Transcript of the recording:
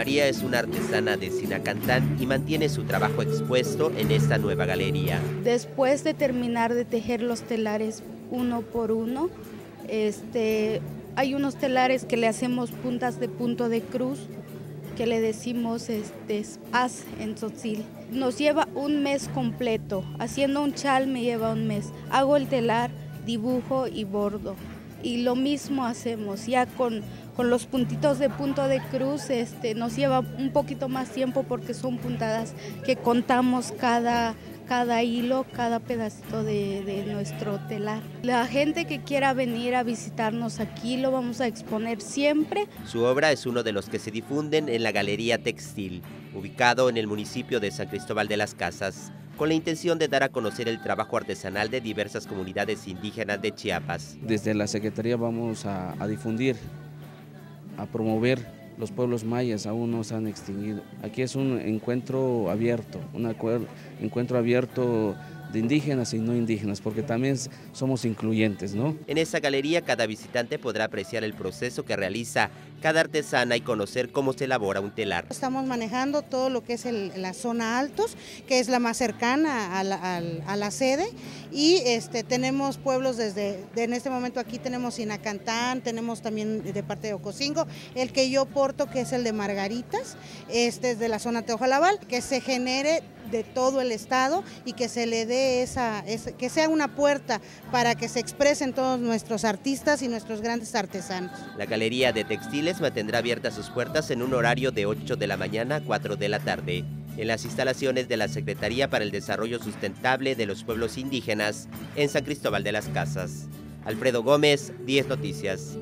María es una artesana de Sinacantán y mantiene su trabajo expuesto en esta nueva galería. Después de terminar de tejer los telares uno por uno, este, hay unos telares que le hacemos puntas de punto de cruz, que le decimos este, as en tzotzil. Nos lleva un mes completo. Haciendo un chal me lleva un mes. Hago el telar, dibujo y bordo. Y lo mismo hacemos, ya con, con los puntitos de punto de cruz, este, nos lleva un poquito más tiempo porque son puntadas que contamos cada, cada hilo, cada pedacito de, nuestro telar. La gente que quiera venir a visitarnos aquí lo vamos a exponer siempre. Su obra es uno de los que se difunden en la Galería Textil, ubicado en el municipio de San Cristóbal de las Casas, con la intención de dar a conocer el trabajo artesanal de diversas comunidades indígenas de Chiapas. Desde la Secretaría vamos a, difundir, a promover los pueblos mayas aún no se han extinguido. Aquí es un encuentro abierto, un encuentro abierto de indígenas y no indígenas, porque también somos incluyentes, ¿no? En esa galería cada visitante podrá apreciar el proceso que realiza cada artesana y conocer cómo se elabora un telar. Estamos manejando todo lo que es la zona altos, que es la más cercana a la, sede, y este, tenemos pueblos desde, en este momento aquí tenemos Sinacantán, tenemos también de parte de Ocosingo, el que yo porto, que es el de Margaritas, este es de la zona Teojalabal, que se genere de todo el estado y que se le dé esa, que sea una puerta para que se expresen todos nuestros artistas y nuestros grandes artesanos. La Galería de Textiles mantendrá abiertas sus puertas en un horario de 8 de la mañana a 4 de la tarde en las instalaciones de la Secretaría para el Desarrollo Sustentable de los Pueblos Indígenas en San Cristóbal de las Casas. Alfredo Gómez, 10 Noticias.